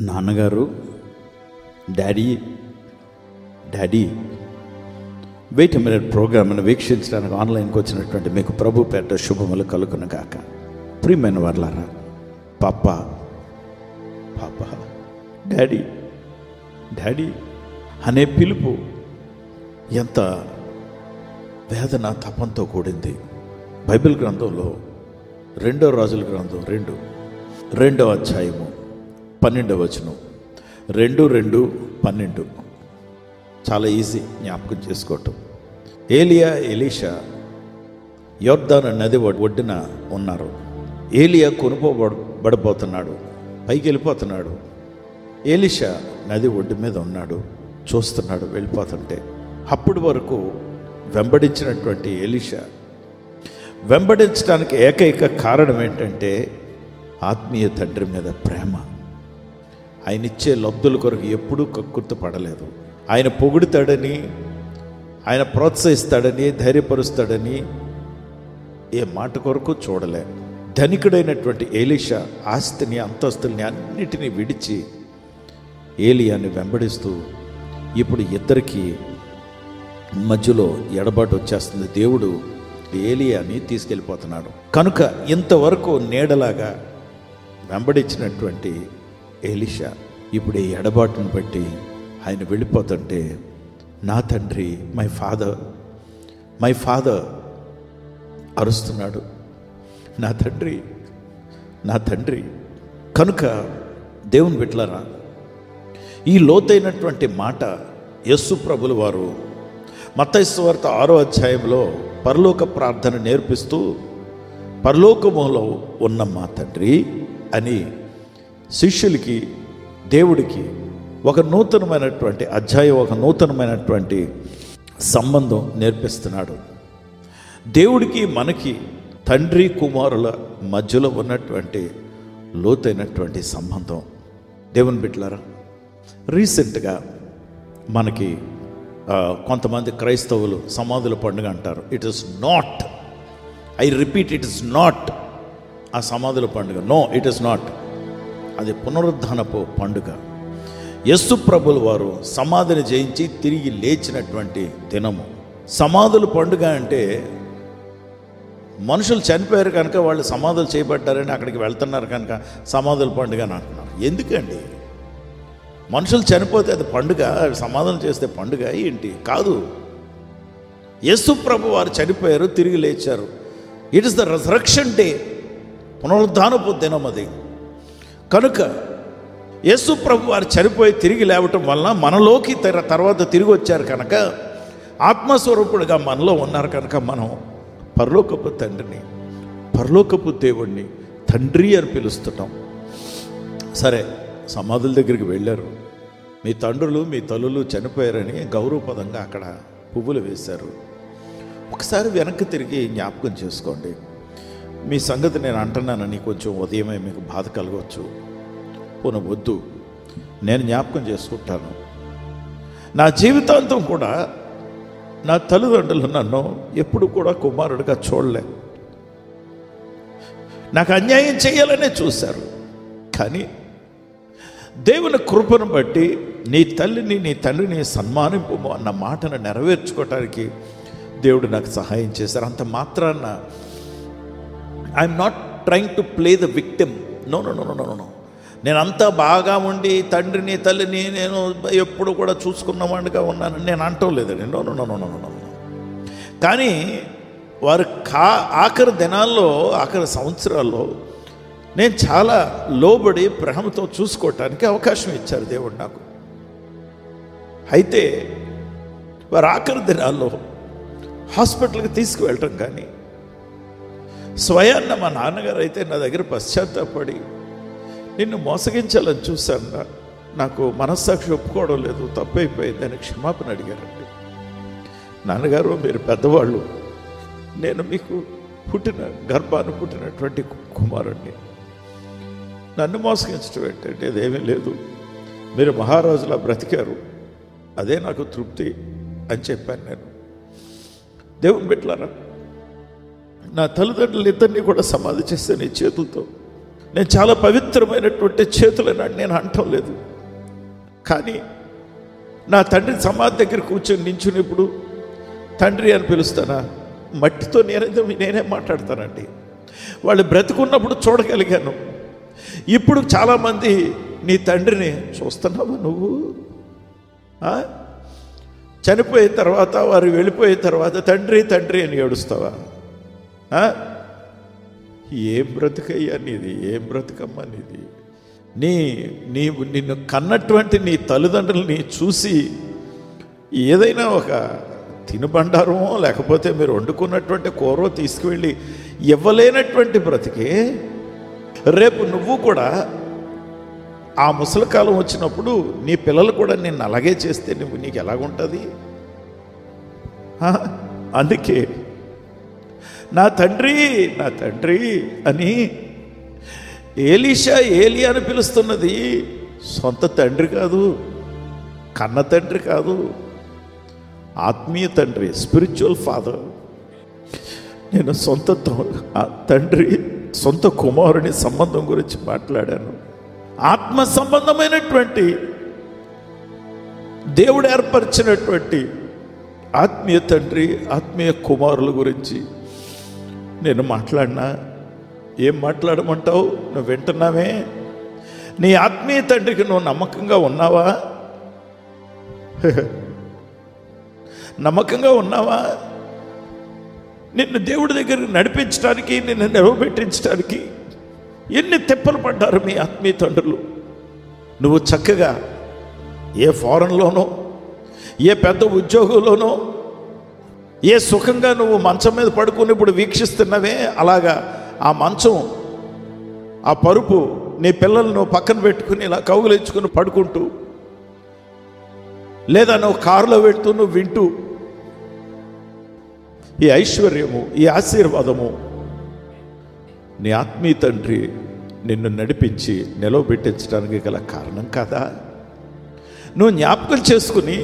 నాన్నగారు daddy daddy wait minute ప్రోగ్రామ్ను వీక్షించడానికి ఆన్లైన్కి వచ్చినటువంటి మీకు ప్రభు పేట శుభములు కలుగును కాక ప్రియమైన వర్లారా పాప పాప డాడీ డాడీ అనే పిలుపు ఎంత వేదన తపంతో కూడింది. బైబిల్ గ్రంథంలో రెండో రాజుల గ్రంథం రెండు రెండో అధ్యాయము పన్నెండవ వచనం. రెండు రెండు పన్నెండు. చాలా ఈజీ జ్ఞాపకం చేసుకోవటం. ఏలియా ఎలీషా యోర్దాను నది ఒడ్డున ఉన్నారు. ఏలియా కొనుకోబడబోతున్నాడు పైకి వెళ్ళిపోతున్నాడు. ఏలిషా నది ఒడ్డు మీద ఉన్నాడు. చూస్తున్నాడు వెళ్ళిపోతుంటే. అప్పటి వరకు వెంబడించినటువంటి ఏలిషా వెంబడించడానికి ఏకైక కారణం ఏంటంటే ఆత్మీయ తండ్రి మీద ప్రేమ. ఆయన ఇచ్చే లబ్ధుల కొరకు ఎప్పుడూ కక్కుర్తి పడలేదు ఆయన పొగుడుతాడని ఆయన ప్రోత్సహిస్తాడని ధైర్యపరుస్తాడని ఏ మాట కొరకు చూడలే. ధనికుడైనటువంటి ఏలిష ఆస్తిని అంతస్తుల్ని అన్నిటినీ విడిచి ఏలియాని వెంబడిస్తూ ఇప్పుడు ఇద్దరికి మధ్యలో ఎడబాటు వచ్చేస్తుంది. దేవుడు ఏలియాని తీసుకెళ్ళిపోతున్నాడు. కనుక ఇంతవరకు నీడలాగా వెంబడించినటువంటి ఏలిషా ఇప్పుడు ఈ ఎడబాటును బట్టి ఆయన వెళ్ళిపోతుంటే నా తండ్రి మై ఫాదర్ మై ఫాదర్ అరుస్తున్నాడు. నా తండ్రి నా తండ్రి కనుక దేవుని బిట్లరా ఈ లోతైనటువంటి మాట యస్సు ప్రభులు వారు మతైశ్వర్త ఆరో అధ్యాయంలో పరలోక ప్రార్థన నేర్పిస్తూ పరలోకములో ఉన్న మా తండ్రి అని శిష్యులకి దేవుడికి ఒక నూతనమైనటువంటి అధ్యాయం ఒక నూతనమైనటువంటి సంబంధం నేర్పిస్తున్నాడు. దేవుడికి మనకి తండ్రి కుమారుల మధ్యలో ఉన్నటువంటి లోతైనటువంటి సంబంధం. దేవుని బిడ్డలారా రీసెంట్గా మనకి కొంతమంది క్రైస్తవులు సమాధుల పండుగ అంటారు. It is not I repeat it is not ఆ సమాధుల పండుగ. నో ఇట్ ఇస్ నాట్ అది పునరుద్ధానపు పండుగ. యస్సు ప్రభుల వారు సమాధిని జయించి తిరిగి లేచినటువంటి దినము. సమాధుల పండుగ అంటే మనుషులు చనిపోయారు కనుక వాళ్ళు సమాధులు చేపట్టారని అక్కడికి వెళ్తున్నారు కనుక సమాధుల పండుగ అని అంటున్నారు. ఎందుకండి? మనుషులు చనిపోతే అది పండుగ సమాధానం చేస్తే పండుగ ఏంటి? కాదు. యేసు ప్రభు వారు చనిపోయారు తిరిగి లేచారు. It is the resurrection day పునరుద్ధానపు దినం అది కనుక యేసు ప్రభు వారు చనిపోయి తిరిగి లేవటం వలన మనలోకి తర్వాత తిరిగి వచ్చారు కనుక ఆత్మస్వరూపుడుగా మనలో ఉన్నారు కనుక మనం పరలోకపు తండ్రిని పరలోకపు దేవుణ్ణి తండ్రి అని పిలుస్తున్నాం. సరే సమాధుల దగ్గరికి వెళ్ళారు. మీ తండ్రులు మీ తల్లులు చనిపోయారని గౌరవపదంగా అక్కడ పువ్వులు వేశారు. ఒకసారి వెనక్కి తిరిగి జ్ఞాపకం చేసుకోండి. మీ సంగతి నేను అంటున్నానని కొంచెం ఉదయమే మీకు బాధ కలగవచ్చు. పోన వద్దు. నేను జ్ఞాపకం చేసుకుంటాను. నా జీవితాంతం కూడా నా తల్లిదండ్రులు నన్ను ఎప్పుడు కూడా కుమారుడిగా చూడలే. నాకు అన్యాయం చేయాలనే చూశారు. కానీ దేవుని కృపను బట్టి నీ తల్లిని నీ తండ్రిని సన్మానింపు అన్న మాటను నెరవేర్చుకోవటానికి దేవుడు నాకు సహాయం చేశారు. అంత మాత్రాన I'm not trying to play the victim no no no no no నేను అంతా బాగా ఉండి తండ్రిని తల్లిని నేను ఎప్పుడు కూడా చూసుకున్నవాడిగా ఉన్నాను నేను అంటం లేదండి. No no no no no కానీ వారు కా ఆఖరి దినాల్లో ఆఖరి సంవత్సరాల్లో నేను చాలా లోబడి ప్రేమతో చూసుకోవటానికి అవకాశం ఇచ్చారు దేవుడు నాకు. అయితే వారు ఆఖరి దినాల్లో హాస్పిటల్కి తీసుకువెళ్ళటం కానీ స్వయాన్న మా నాన్నగారు అయితే నా దగ్గర పశ్చాత్తాపడి నిన్ను మోసగించాలని చూశాను నాకు మనస్సాక్షి ఒప్పుకోవడం లేదు తప్పైపోయింది అని క్షమాపణ అడిగారండి. నాన్నగారు మీరు పెద్దవాళ్ళు. నేను మీకు పుట్టిన గర్భాన్ని పుట్టినటువంటి కు- కుమారుణ్ణి. నన్ను మోసగించడం ఏంటంటే అదేమీ లేదు. మీరు మహారాజులా బ్రతికారు. అదే నాకు తృప్తి అని చెప్పాను నేను. దేవుని బిడ్డలారా నా తల్లిదండ్రులు ఇద్దరిని కూడా సమాధి చేస్తే నీ చేతులతో. నేను చాలా పవిత్రమైనటువంటి చేతులని నేను అంటం లేదు. కానీ నా తండ్రి సమాధి దగ్గర కూర్చొని నించున్నప్పుడు తండ్రి అని పిలుస్తానా? మట్టితో నేనేదో నేనే మాట్లాడతానండి. వాళ్ళు బ్రతుకున్నప్పుడు చూడగలిగాను. ఇప్పుడు చాలామంది నీ తండ్రిని చూస్తున్నావా నువ్వు? చనిపోయిన తర్వాత వారు వెళ్ళిపోయిన తర్వాత తండ్రి తండ్రి అని ఏడుస్తావా? ఏం బ్రతుకయ్యా నీది? ఏం బ్రతుకమ్మా నీది? నీ నీ నిన్ను కన్నటువంటి నీ తల్లిదండ్రులని చూసి ఏదైనా ఒక తినుబండారమో లేకపోతే మీరు వండుకున్నటువంటి కూర తీసుకువెళ్ళి ఇవ్వలేనటువంటి బ్రతికే రేపు నువ్వు కూడా ఆ ముసలి కాలం వచ్చినప్పుడు నీ పిల్లలు కూడా నిన్ను అలాగే చేస్తే నువ్వు నీకు ఎలాగుంటుంది అందుకే నా తండ్రి నా తండ్రి అని ఏలీషా ఏలి అని పిలుస్తున్నది. సొంత తండ్రి కాదు కన్న తండ్రి కాదు ఆత్మీయ తండ్రి స్పిరిచువల్ ఫాదర్ నేను సొంత తండ్రి సొంత కుమారుని సంబంధం గురించి మాట్లాడాను. ఆత్మ సంబంధమైనటువంటి దేవుడు ఏర్పరిచినటువంటి ఆత్మీయ తండ్రి ఆత్మీయ కుమారుల గురించి నేను మాట్లాడినా? ఏం మాట్లాడమంటావు? నువ్వు వింటున్నావే? నీ ఆత్మీయ తండ్రికి నువ్వు నమ్మకంగా ఉన్నావా? నమ్మకంగా ఉన్నావా? నిన్ను దేవుడి దగ్గరికి నడిపించడానికి నిన్ను నిలవబెట్టించడానికి ఎన్ని తెప్పలు పడ్డారు మీ ఆత్మీయ తండ్రులు? నువ్వు చక్కగా ఏ ఫారెన్లోనో ఏ పెద్ద ఉద్యోగంలోనో ఏ సుఖంగా నువ్వు మంచం మీద పడుకుని ఇప్పుడు వీక్షిస్తున్నవే అలాగా ఆ మంచం ఆ పరుపు నీ పిల్లలను పక్కన పెట్టుకుని ఇలా కౌగులించుకుని పడుకుంటూ లేదా నువ్వు కారులో పెడుతూ నువ్వు వింటూ ఈ ఐశ్వర్యము ఈ ఆశీర్వాదము నీ ఆత్మీయ తండ్రి నిన్ను నడిపించి నిలవబెట్టించడానికి గల కారణం కాదా? నువ్వు జ్ఞాపకం చేసుకుని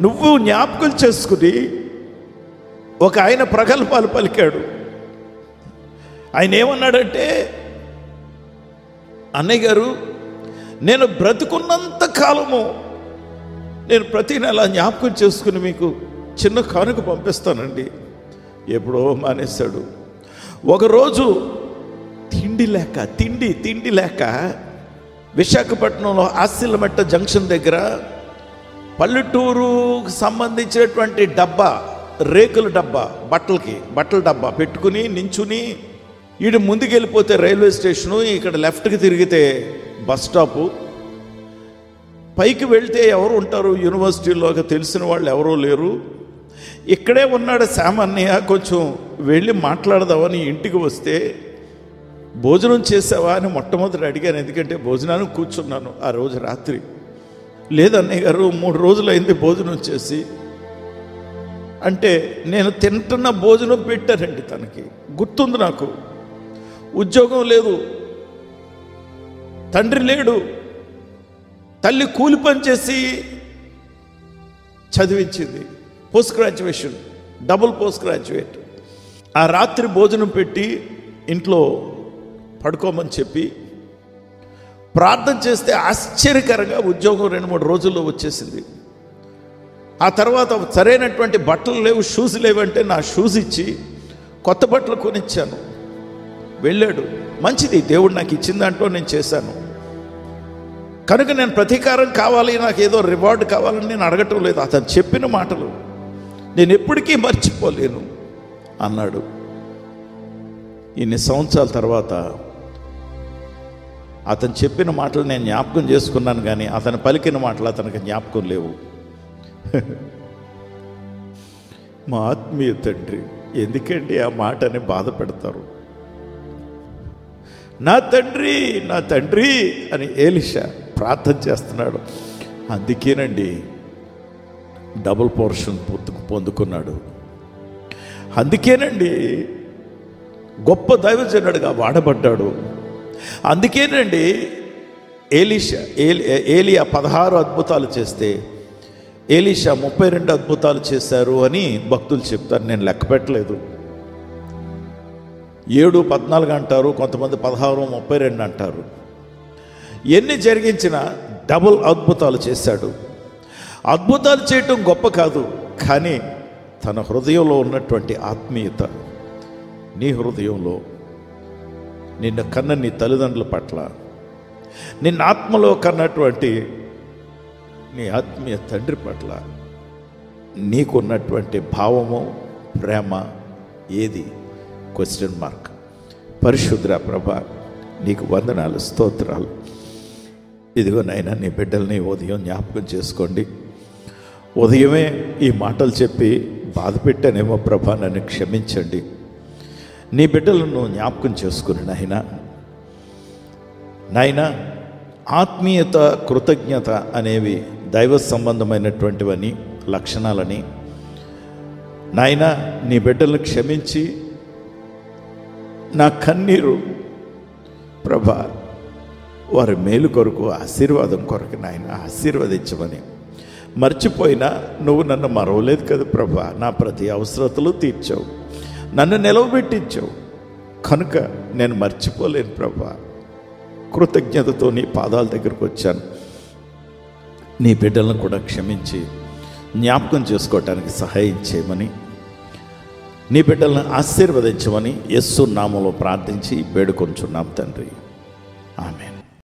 నువ్వు జ్ఞాపకం చేసుకుని ఒక ఆయన ప్రగల్భాలు పలికాడు. ఆయన ఏమన్నాడంటే అన్నయ్య గారు నేను బ్రతుకున్నంత కాలము నేను ప్రతి నెల జ్ఞాపకం చేసుకుని మీకు చిన్న కానుక పంపిస్తానండి. ఎప్పుడో మానేశాడు. ఒకరోజు తిండి లేక తిండి తిండి లేక విశాఖపట్నంలో ఆసిల్లమెట్ట జంక్షన్ దగ్గర పల్లెటూరుకు సంబంధించినటువంటి డబ్బా రేకుల డబ్బా బట్టలకి బట్టల డబ్బా పెట్టుకుని నించుని ఈడు ముందుకెళ్ళిపోతే రైల్వే స్టేషను ఇక్కడ లెఫ్ట్కి తిరిగితే బస్ స్టాపు. పైకి వెళ్తే ఎవరు ఉంటారు? యూనివర్సిటీలోకి తెలిసిన వాళ్ళు ఎవరూ లేరు. ఇక్కడే ఉన్నాడు సామాన్య కొంచెం వెళ్ళి మాట్లాడదామని ఇంటికి వస్తే భోజనం చేసావా అని మొట్టమొదటి అడిగాను. ఎందుకంటే భోజనానికి కూర్చున్నాను ఆ రోజు రాత్రి. లేదన్నయ్య గారు మూడు రోజులైంది భోజనం చేసి. అంటే నేను తింటున్న భోజనం పెట్టారండి తనకి. గుర్తుంది నాకు. ఉద్యోగం లేదు. తండ్రి లేడు. తల్లి కూలి పని చేసి చదివించింది. Post graduation. Double post graduate. ఆ రాత్రి భోజనం పెట్టి ఇంట్లో పడుకోమని చెప్పి ప్రార్థన చేస్తే ఆశ్చర్యకరంగా ఉద్యోగం రెండు మూడు రోజుల్లో వచ్చేసింది. ఆ తర్వాత సరైనటువంటి బట్టలు లేవు షూస్ లేవంటే నా షూస్ ఇచ్చి కొత్త బట్టలు కొనిచ్చాను. వెళ్ళాడు. మంచిది దేవుడు నాకు ఇచ్చిన దాంట్లో నేను చేశాను. కనుక నేను ప్రతీకారం కావాలి నాకు ఏదో రివార్డ్ కావాలని నేను అడగటం లేదు. అతను చెప్పిన మాటలు నేను ఎప్పటికీ మర్చిపోలేను అన్నాడు. ఇన్ని సంవత్సరాల తర్వాత అతను చెప్పిన మాటలు నేను జ్ఞాపకం చేసుకున్నాను కానీ అతను పలికిన మాటలు అతనికి జ్ఞాపకం లేవు. మా ఆత్మీయ తండ్రి ఎందుకండి ఆ మాటని బాధ పెడతారు? నా తండ్రి నా తండ్రి అని ఏలిషా ప్రార్థన చేస్తున్నాడు. అందుకేనండి డబుల్ పోర్షన్ పొందుకు పొందుకున్నాడు. అందుకేనండి గొప్ప దైవజనుడిగా వాడబడ్డాడు. అందుకేనండి ఏలిషా ఏలి ఏలియా పదహారు అద్భుతాలు చేస్తే ఏలీషా ముప్పై రెండు అద్భుతాలు చేశారు అని భక్తులు చెప్తారు. నేను లెక్క పెట్టలేదు. ఏడు పద్నాలుగు అంటారు కొంతమంది పదహారు ముప్పై రెండు అంటారు. ఎన్ని జరిగించినా డబుల్ అద్భుతాలు చేశాడు. అద్భుతాలు చేయటం గొప్ప కాదు కానీ తన హృదయంలో ఉన్నటువంటి ఆత్మీయత నీ హృదయంలో నిన్ను కన్న నీ తల్లిదండ్రుల పట్ల నిన్న ఆత్మలో కన్నటువంటి నీ ఆత్మీయ తండ్రి పట్ల నీకున్నటువంటి భావము ప్రేమ ఏది? క్వశ్చన్ మార్క్ పరిశుద్ర ప్రభ నీకు వందనాలు స్తోత్రాలు. ఇదిగో నాయన నీ బిడ్డల్ని ఉదయం జ్ఞాపకం చేసుకోండి. ఉదయమే ఈ మాటలు చెప్పి బాధ పెట్టానేమో ప్రభా నన్ను క్షమించండి. నీ బిడ్డలను జ్ఞాపకం చేసుకుని నాయన. నాయన ఆత్మీయత కృతజ్ఞత అనేవి దైవ సంబంధమైనటువంటివని లక్షణాలని. నాయన నీ బిడ్డలను క్షమించి నా కన్నీరు ప్రభా వారి మేలు కొరకు ఆశీర్వాదం కొరకు నాయన ఆశీర్వదించమని. మర్చిపోయినా నువ్వు నన్ను మరవలేదు కదా ప్రభా నా ప్రతి అవసరతలు తీర్చావు. నన్ను నిలవబెట్టించావు. కనుక నేను మర్చిపోలేను ప్రభా. కృతజ్ఞతతో నీ పాదాల దగ్గరకు వచ్చాను. నీ బిడ్డలను కూడా క్షమించి జ్ఞాపకం చేసుకోవటానికి సహాయం చేయమని నీ బిడ్డలను ఆశీర్వదించమని యస్సు నామంలో ప్రార్థించి వేడుకొంచున్నాం తండ్రి. ఆమె